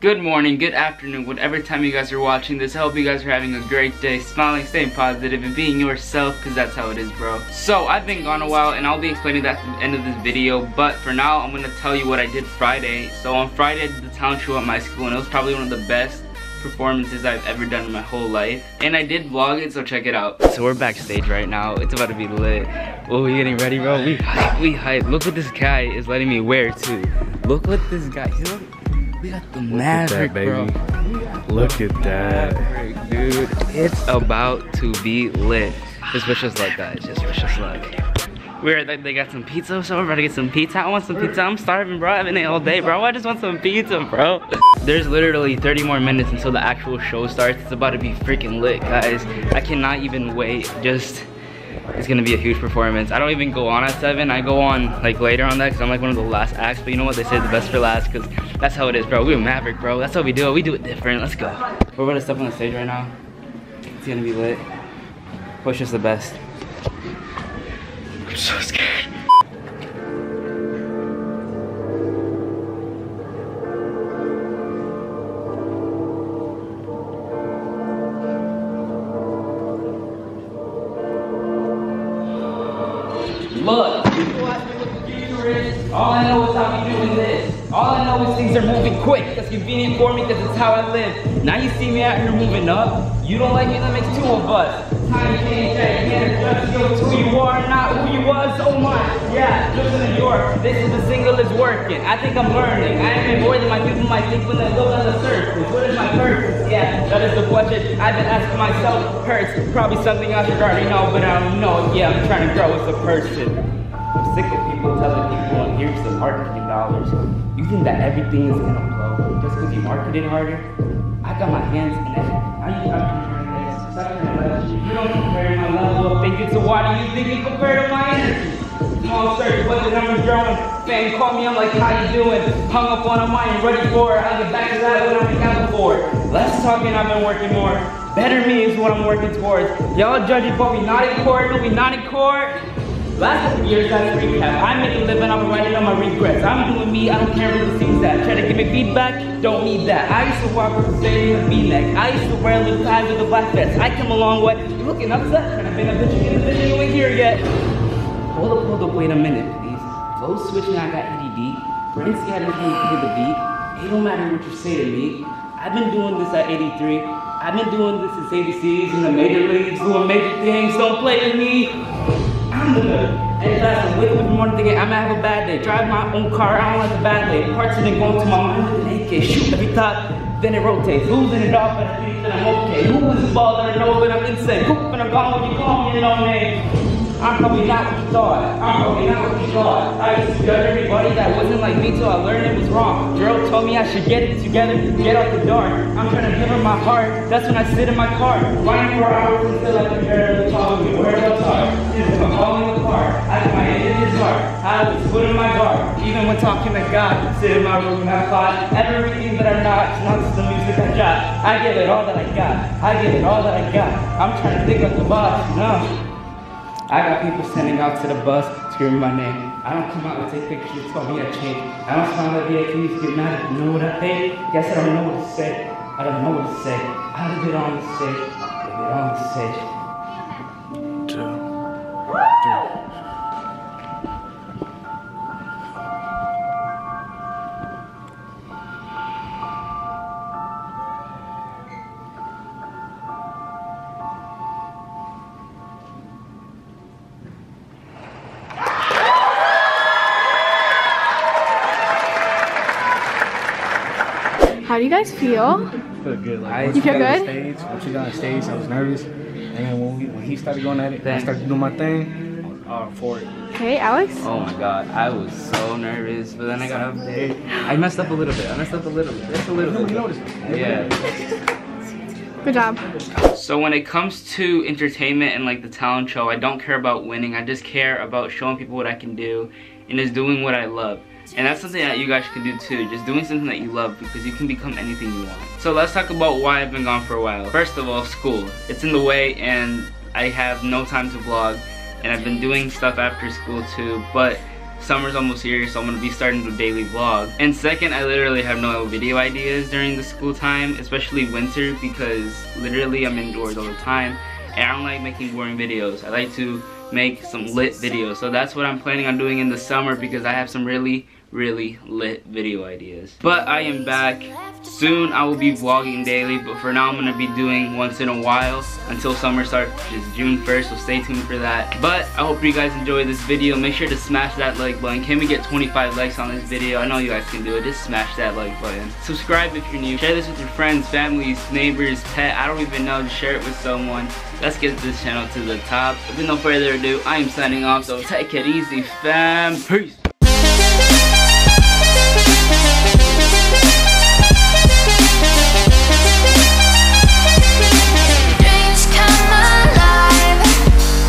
Good morning, good afternoon, whatever time you guys are watching this. I hope you guys are having a great day, smiling, staying positive, and being yourself, because that's how it is, bro. So, I've been gone a while, and I'll be explaining that at the end of this video, but for now, I'm going to tell you what I did Friday. So, on Friday, the talent show at my school, and it was probably one of the best performances I've ever done in my whole life. And I did vlog it, so check it out. So we're backstage right now. It's about to be lit. Oh, we getting ready, bro? We hype, we hype. Look what this guy is letting me wear, too. Look what this guy, he's look, we got the Look Maverick, that, bro. Look at that. Maverick, dude. It's about to be lit. Just wish us luck, guys. Just wish us luck. We're like, they got some pizza, so we're about to get some pizza. I want some pizza. I'm starving, bro. I haven't ate all day, bro. I just want some pizza, bro. There's literally 30 more minutes until the actual show starts. It's about to be freaking lit, guys. I cannot even wait. Just it's gonna be a huge performance. I don't even go on at 7. I go on like later on that because I'm like one of the last acts. But you know what? They say the best for last because that's how it is, bro. We're Maverick, bro. That's how we do it. We do it different. Let's go. We're about to step on the stage right now. It's gonna be lit. Push is the best. I'm so scared. Look, all I know is how we doing this. All I know is things are moving quick. That's convenient for me because it's how I live. Now you see me out here moving up. You don't like me, that makes two of us. Time change that can't adjust you who you are, not who you was. Oh yeah, listen to your. This is the single is working. I think I'm learning. I am more than my people might think when they look on the surface. What is my purpose? Yeah, that is the question I've been asking myself. Hurts, probably something I should already know, but I don't know. Yeah, I'm trying to grow as a person. I'm sick of people telling people, and here's the marketing dollars. You think that everything is gonna blow just because you market it harder? I got my hands in it. Now you got you don't compare my level of thinking, so why do you think you compare to my energy? Search, but the numbers growing. Fan call me, I'm like, how you doing? Hung up on a mind, ready for it. I'll get back to that when I'm accountable for it. Less talking, I've been working more. Better me is what I'm working towards. Y'all judging, but we not in court, we not in court. Last couple years, that's a recap. I'm making a living, I'm writing on my regrets. I'm doing me, I don't care who sees that. Try to give me feedback, don't need that. I used to walk with a stadium and V-neck. I used to wear little ties with a black vest. I come a long way. You looking upset? To bring a picture in the video, you ain't here yet. Hold up, hold up, wait a minute, please. Flow switching, I got ADD. Brain scattered to the beat. It don't matter what you say to me. I've been doing this at 83. I've been doing this since ABCs in the major leagues, doing major things. Don't play with me. I'm good. And last wake up in the morning thinking I'm gonna have a bad day. Drive my own car, I don't like a bad day. Parts of it going to my mind with an AK. Shoot every thought, then it rotates. Losing it I think that I'm okay. Who is the ball that I know, but I'm insane. Coop and I'm gone when you call me, you know name. I'm probably not what you thought. I'm probably not what you thought. I used to judge everybody that wasn't like me till I learned it was wrong. Girl told me I should get it together, get out the door. I'm trying to give her my heart. That's when I sit in my car, crying for hours until I can barely talk me. Where are? This is my falling apart. I have my head in his heart. I was putting my guard. Even when talking to God, sit in my room and I thought everything that I'm not, not just the music I got. I give it all that I got. I give it all that I got. I'm trying to think of the boss. No. I got people standing out to the bus screaming my name. I don't come out and take pictures, tell me I changed. I don't smile at VIPs, get mad at know what I paid. Guess I don't know what to say. I don't know what to say. I did it on the stage. I did it on the stage. How do you guys feel? Feel good. Like, you feel good? Stage, once you got on stage, I was nervous. And then when, we, when he started going at it, I started doing my thing. I was all for it. Okay, Alex? Oh my god, I was so nervous, but then I got up there. I messed up a little bit. I messed up a little bit. Just a little bit. Yeah. Good job. So when it comes to entertainment and like the talent show, I don't care about winning. I just care about showing people what I can do and just doing what I love. And that's something that you guys can do too, just doing something that you love because you can become anything you want. So let's talk about why I've been gone for a while. First of all, school. It's in the way and I have no time to vlog and I've been doing stuff after school too, but summer's almost here, so I'm gonna be starting the daily vlog. And second, I literally have no video ideas during the school time, especially winter, because literally I'm indoors all the time, and I don't like making boring videos. I like to make some lit videos. So that's what I'm planning on doing in the summer because I have some really really lit video ideas. But I am back. Soon I will be vlogging daily, but for now I'm going to be doing once in a while until summer starts, which is June 1st, so stay tuned for that. But I hope you guys enjoyed this video. Make sure to smash that like button. Can we get 25 likes on this video? I know you guys can do it. Just smash that like button. Subscribe if you're new. Share this with your friends, families, neighbors, pet. I don't even know. Just share it with someone. Let's get this channel to the top. With no further ado, I am signing off, so take it easy, fam. Peace.